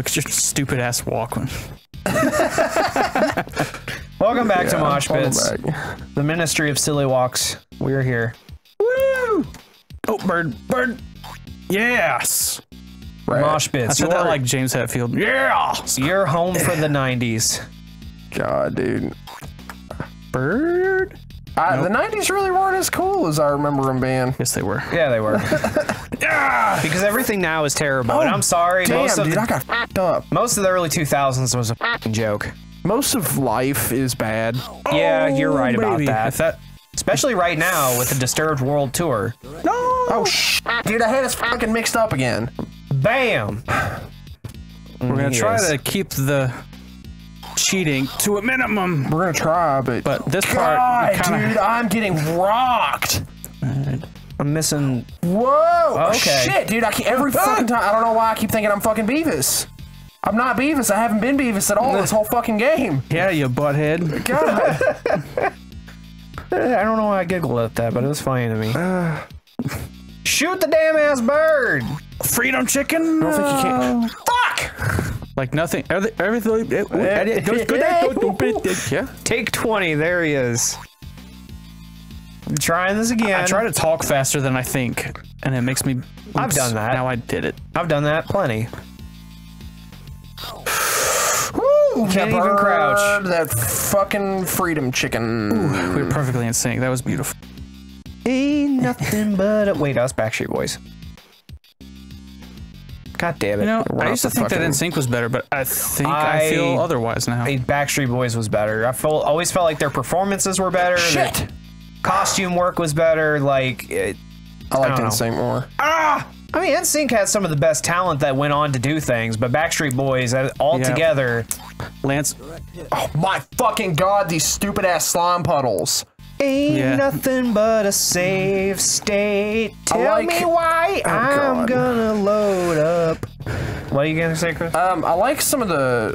Look at your stupid ass walk. Welcome back to Yeah, Mosh welcome Bits, the Ministry of Silly Walks. We're here. Woo! Oh, bird, bird. Yes. Right. Mosh I Bits. said that like James Hetfield. Yeah. You're home for the 90s. God, dude. Bird. I, The 90s really weren't as cool as I remember them being. Yes, they were. Yeah, they were. yeah, because everything now is terrible. and oh, I'm sorry, Oh, Damn, most of dude, the, I got fucked up. most of the early 2000s was a fing joke. Most of life is bad. Yeah, you're right oh, about that. That. Especially right now with the Disturbed World Tour. No. Oh, sh! Dude, I had us fucking mixed up again. Bam! We're gonna try Yes. to keep the cheating to a minimum. We're gonna try, but. But this part, God, we kinda, dude, I'm getting rocked. I'm missing. Whoa! Oh, okay. Shit, dude, I keep, every ah! fucking time. I don't know why I keep thinking I'm fucking Beavis. I'm not Beavis. I haven't been Beavis at all this whole fucking game. yeah, you butthead. God. I don't know why I giggled at that, but it was funny to me. Shoot the damn ass bird! Freedom chicken. I don't think you can. Fuck! Like nothing. everything- Everything. it- it- eh. goes good, go- go- go- Yeah. Take 20, there he is. I'm trying this again. I try to talk faster than I think, and it makes me. I've done that. Now I did it. I've done that plenty. Woo! Can't even crouch. That fucking freedom chicken. Ooh, We were perfectly in sync. That was beautiful. Ain't nothing but a... Wait, that was Backstreet Boys. God damn it. You know, I used to think that fucking- NSYNC was better, but I think I, I- feel otherwise now. I Backstreet Boys was better. I felt always felt like their performances were better. their Shit! costume work was better. Like, it, I liked don't know. NSYNC more. ah, I mean, NSYNC had some of the best talent that went on to do things, but Backstreet Boys uh, all Yeah. together. Lance, Oh my fucking god, these stupid ass slime puddles. Ain't Yeah. nothing but a safe state. Tell like- me why Oh, I'm God. gonna load up. What are you gonna say, Chris? Um, I like some of the.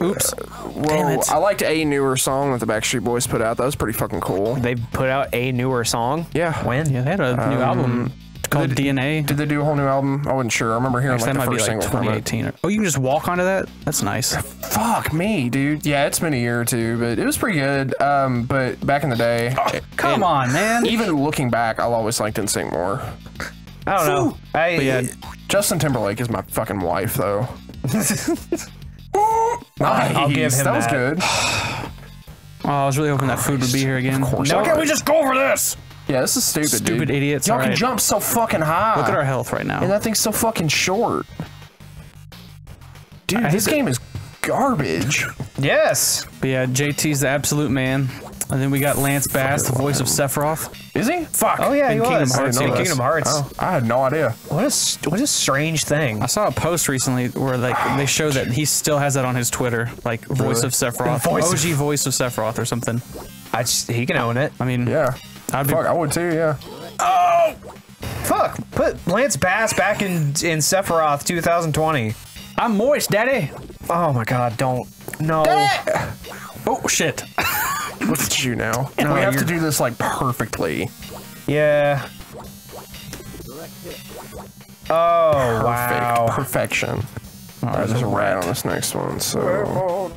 Uh, oops. well, it. I liked a newer song that the Backstreet Boys put out. That was pretty fucking cool. they put out a newer song. Yeah. When? Yeah, they had a new album called did- DNA. Did they do a whole new album? I wasn't sure. I remember hearing like that the might be first like single from it. 2018. Or, oh, you can just walk onto that. That's nice. Fuck me, dude. Yeah, it's been a year or two, but it was pretty good. Um, but back in the day, Come on, man. Even looking back, I'll always liked NSYNC more. I don't know. I, But yeah, Justin Timberlake is my fucking wife, though. I'll give him that was that. good. oh, I was really hoping that food would be here again. course Why can't we just go over this? Yeah, this is stupid, Stupid dude. idiots. Y'all All can right. jump so fucking high. Look at our health right now. And that thing's so fucking short. Dude, I this game is garbage. Yes. But yeah, JT's the absolute man. And then we got Lance Bass, the voice of Sephiroth. Is he? Fuck. Oh yeah, In he Kingdom was. Hearts, in. Kingdom Hearts. Oh, I had no idea. What a s- what a strange thing. I saw a post recently where like they show that he still has that on his Twitter, like voice of Sephiroth, Voice of- OG voice of Sephiroth or something. I just, he can own it. I mean, Yeah. I'd be, Fuck, I would too, yeah. Oh! Fuck. Put Lance Bass back in in Sephiroth 2020. I'm moist, daddy. Oh my God! Don't. No. Oh shit. Look at you now. No, we have to you're- do this like perfectly. Yeah. Oh Perfect. wow. Perfection. Alright, there's a rat on this next one, so.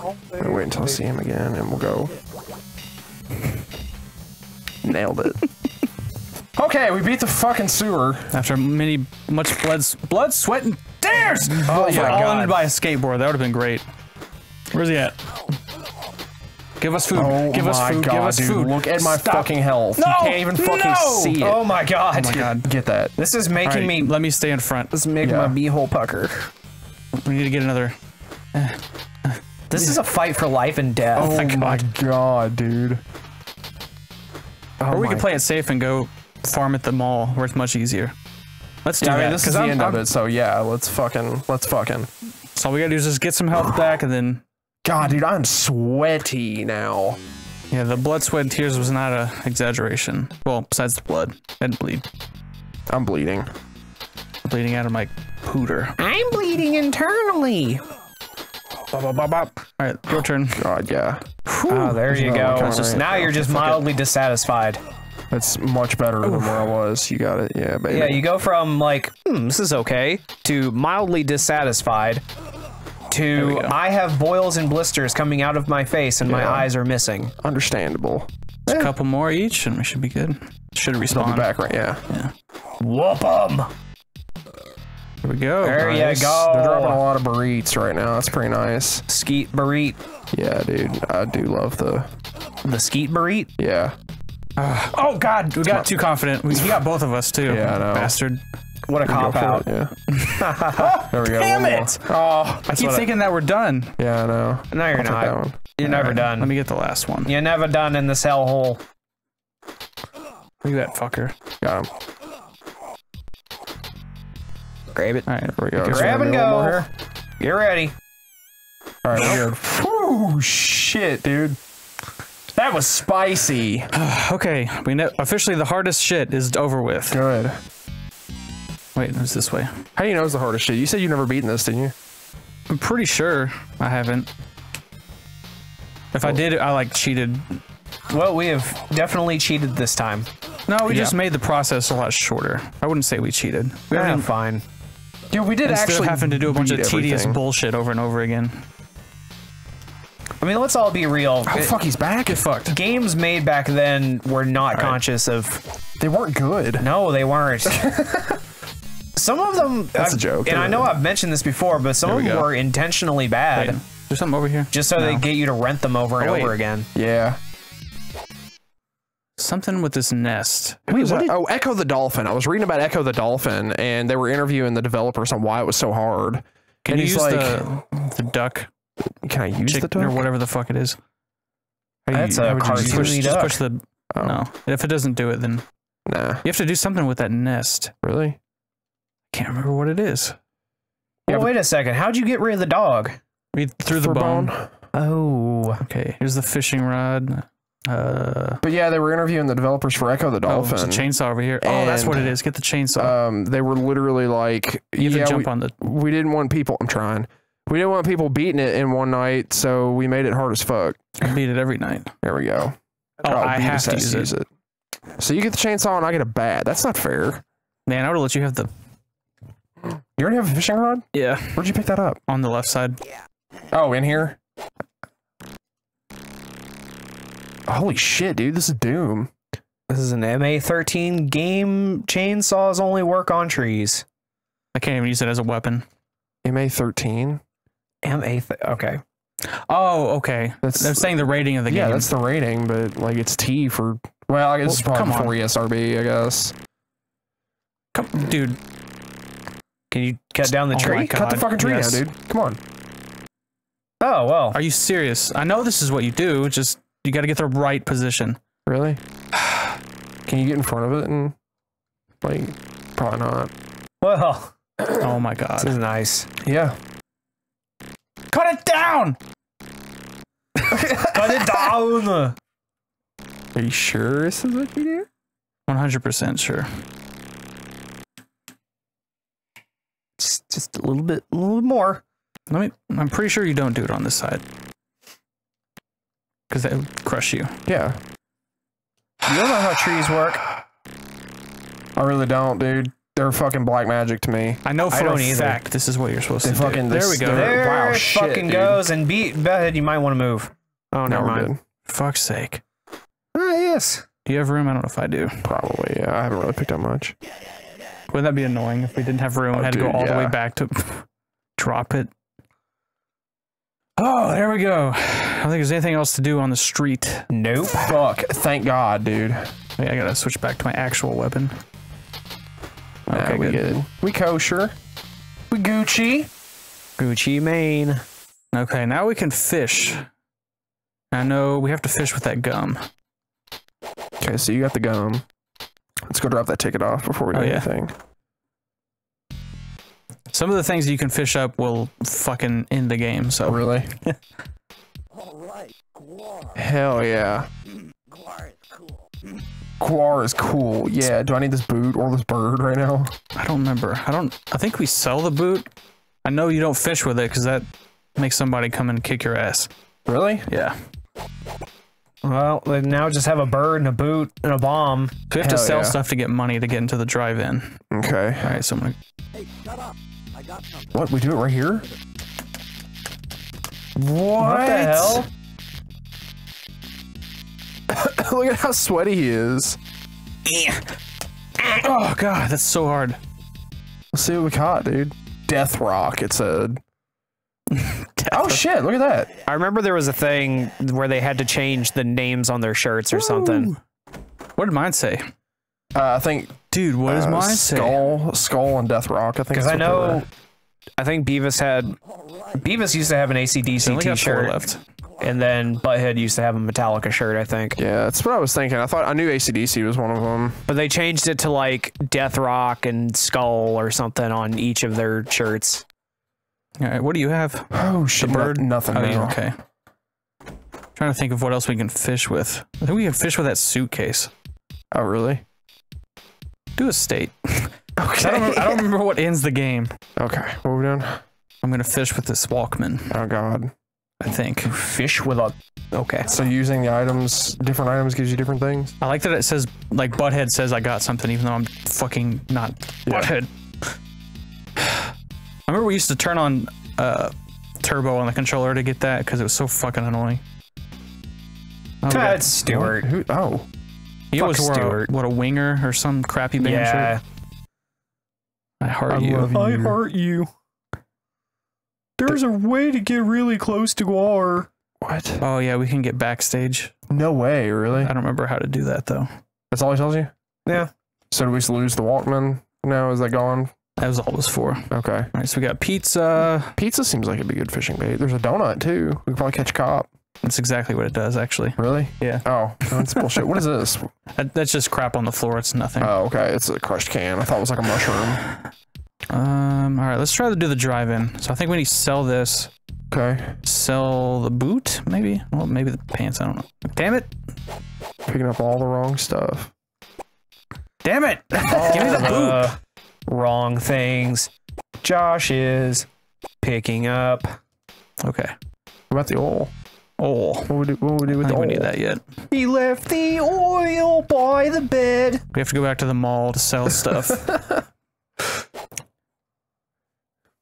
I'll wait until I see him again and we'll go. Nailed it. okay, we beat the fucking sewer. After many much blood, blood, sweat, and tears. Oh If it my all God. ended by a skateboard. That would have been great. Where's he at? Give us food. Oh give us my food. god, give us dude. food. Look at my Stop. fucking health. No, you can't even fucking no. see it. Oh my God. Oh my god. Get that. This is making All right, me. let me stay in front. This is making Yeah. my beehole pucker. We need to get another. This is a fight for life and death. Oh, oh my god, dude. Oh or we could play it safe and go farm at the mall, where it's much easier. Let's do Yeah, I mean, this is the I'm- end of I'm- it, so yeah, let's fucking, let's fucking. So all we gotta do is just get some health back, and then God, dude, I'm sweaty now. yeah, the blood, sweat, and tears was not an exaggeration. Well, besides the blood, I didn't bleed. I'm bleeding. Bleeding out of my pooter. I'm bleeding internally. Bop, bop, bop, bop. All right, your turn. God, yeah. Oh, there you go. okay, It's just- right. now you're just mildly dissatisfied. That's much better than where I was. You got it. Yeah, baby. Yeah, you go from like, hmm, this is okay, to mildly dissatisfied, to. I have boils and blisters coming out of my face and my eyes are missing. Understandable. A couple more each, and we should be good. Should I'll be respawn. back right. Yeah. Yeah. Whoop 'em. Here we go. There Nice. you go. They're dropping a lot of burritos right now. That's pretty nice. Skeet burrito. Yeah, dude. I do love the. The skeet burrito? Yeah. Ah. Oh God, we got too confident. We, he got both of us too. Yeah, I know. Bastard. What a cop out. it, Yeah. there we go. Damn it! Oh, I keep thinking that we're done. yeah, I know. No, you're I'll not. You're never Alright, done. Let me get the last one. You're never done in this hellhole. Look at that fucker. Got him. Grab it. All right, There we go. Grab we and got one more go. Get ready. All right, we're good. Whew, shit, dude. That was spicy. Okay, we know officially the hardest shit is over with. Good. Wait, it's this way. How do you know it's the hardest shit? You said you've never beaten this, didn't you? I'm pretty sure I haven't. If I did, I like cheated. Well, we have definitely cheated this time. No, we Yeah. just made the process a lot shorter. I wouldn't say we cheated. We Yeah, haven't fine. Dude, we did instead of actually having to do a bunch of tedious everything. bullshit over and over again. I mean, let's all be real. Oh, fuck, he's back. Get fucked. Games made back then were not conscious of. They weren't good. No, they weren't. some of them. That's a I've- joke. And I know I've mentioned this before, but some There of we them go. were intentionally bad, Wait, there's something over here. just so they get you to rent them over and Oh, over again. Yeah. Something with this nest. Wait, what what? did- oh, Echo the Dolphin. I was reading about Echo the Dolphin, and they were interviewing the developers on why it was so hard. Can and you he's use like, the the duck, "Can I use chick, the duck? or whatever the fuck it is? How do you- That's a how would you use Just push, Cartoony just push the. Oh. No, And if it doesn't do it, then Nah, you have to do something with that nest. really? Can't remember what it is. Yeah, well, but- wait a second. How'd you get rid of the dog? We threw the For bone. Oh. Okay, here's the fishing rod. Uh, But yeah, they were interviewing the developers for Echo the Dolphin. oh, Dolphin. there's a chainsaw over here. Oh, that's what it is. Get the chainsaw. um, they were literally like, you yeah, jump we, on the. we didn't want people. I'm trying. We didn't want people beating it in one night, so we made it hard as fuck. I beat it every night. There we go. Oh, I have to has use it. So you get the chainsaw and I get a bat. That's not fair. Man, I would have let you have the. You already have a fishing rod? Yeah, Where'd you pick that up? on the left side. Yeah. Oh, in here. Holy shit, dude! This is Doom. This is an MA13 game. Chainsaws only work on trees. I can't even use it as a weapon. MA thirteen. MA. Th- okay. Oh, okay. That's I'm saying the rating of the yeah, game. that's the rating, but like it's T for. Well, I guess it's Well, probably come on. E ESRB. I guess. Come, dude. Can you cut down the Oh tree? Cut the fucking tree yes. down, dude. Come on. Oh well. Are you serious? I know this is what you do. Just you got to get the right position. Really? Can you get in front of it and like? Probably not. Well, Oh my god. this is nice. Yeah. Cut it down. cut it down. Are you sure this is what you do? 100% sure. Just, just a little bit, a little bit more. Let me. I'm pretty sure you don't do it on this side. Because that would crush you. Yeah. You don't know how trees work. I really don't, dude. They're fucking black magic to me. I know I for a don't either. fact this is what you're supposed They to fucking- do. There we go. There wow, it shit, fucking dude. goes. And beat Beth, you might want to move. Oh, No, never we're mind. good. Fuck's sake. Ah, yes. Do you have room? I don't know if I do. Probably. Yeah. I haven't really picked up much. Wouldn't that be annoying if we didn't have room? Oh, I had to go dude, all the way back to drop it. Oh, there we go. I don't think there's anything else to do on the street. Nope. Fuck. Thank God, dude. Wait, I gotta switch back to my actual weapon. Nah, Okay, we good. good. We kosher. We Gucci. Gucci Mane. Okay, now we can fish. I know we have to fish with that gum. Okay, so you got the gum. Let's go drop that ticket off before we do Oh, yeah. anything. Some of the things you can fish up will fucking end the game. So really? Hell yeah. GWAR is cool. GWAR is cool. Yeah. Do I need this boot or this bird right now? I don't remember. I don't. I think we sell the boot. I know you don't fish with it because that makes somebody come and kick your ass. Really? Yeah. Well, they now just have a bird and a boot and a bomb. So we have to sell yeah. stuff to get money to get into the drive-in. Okay. All right, so I'm gonna. What? We do it right here? What? What the hell? Look at how sweaty he is. Oh god, that's so hard. Let's see what we caught, dude. Death Rock, it said. oh shit, look at that. I remember there was a thing where they had to change the names on their shirts or something. What did mine say? Uh, I think Dude, what does uh, mine say? Skull, Skull and Death Rock. I think Because I know. I think Beavis had, Beavis used to have an We ACDC only got four t-shirt, left. and then Butthead used to have a Metallica shirt, I think. Yeah, that's what I was thinking. I thought I knew ACDC was one of them. But they changed it to like Death Rock and Skull or something on each of their shirts. All right, what do you have? Oh shit, The bird? nothing. Oh, yeah, okay. Trying to think of what else we can fish with. I think we can fish with that suitcase. Oh really? Do a state. Okay. I don't, remember, I don't remember what ends the game. Okay, what are we doing? I'm gonna fish with this Walkman. Oh god. I think. Fish with a. Okay. So using the items, different items gives you different things. I like that it says like Butthead says I got something, even though I'm fucking not Butthead. I remember we used to turn on uh, turbo on the controller to get that because it was so fucking annoying. Oh, we That's Stewart. Who? Oh, he always fuck wore a, Stewart. what a winger or some crappy band Yeah. shirt. I heart I you. love I you. hurt you. There's a way to get really close to R. what? Oh yeah, we can get backstage. No way, really? I don't remember how to do that though. That's all he tells you. Yeah. So do we just lose the Walkman? now? is that gone? That was all it was for. Okay. right, so we got pizza. Pizza seems like it'd be good fishing bait. There's a donut too. We could probably catch a cop. That's exactly what it does, actually. Really? Yeah. Oh, that's bullshit. What is this? That, that's just crap on the floor. It's nothing. Oh, okay. It's a crushed can. I thought it was like a mushroom. Um. All right, let's try to do the drive-in. So I think we need to sell this. Okay. Sell the boot, maybe. Well, maybe the pants. I don't know. Damn it! Picking up all the wrong stuff. Damn it! Give me the boot. Uh, wrong things. Josh is picking up. Okay. What about the oil? Oh, What would we do, what would we do I the think oil? we need that yet. He left the oil by the bed. We have to go back to the mall to sell stuff.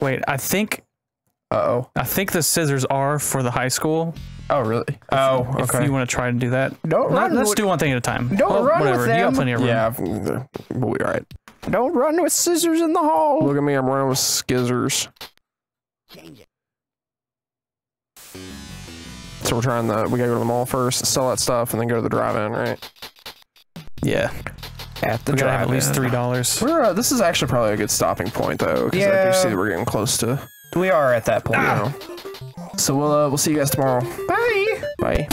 Wait, I think Uh oh. I think the scissors are for the high school. Oh, really? Oh, If okay. you want to try and do that, Don't Not- run. let's with, do one thing at a time. Don't Well, run with whatever. You got plenty of room. yeah, we'll be all right. don't run with scissors in the hall. Look at me. I'm running with skizzers. So we're trying the. We gotta go to the mall first, sell that stuff, and then go to the drive-in, right? Yeah. At the We gotta have at least three dollars. We're. Uh, this is actually probably a good stopping point, though, because I Yeah. do see that we're getting close to. We are at that point. You know. So we'll uh, we'll see you guys tomorrow. Bye. Bye.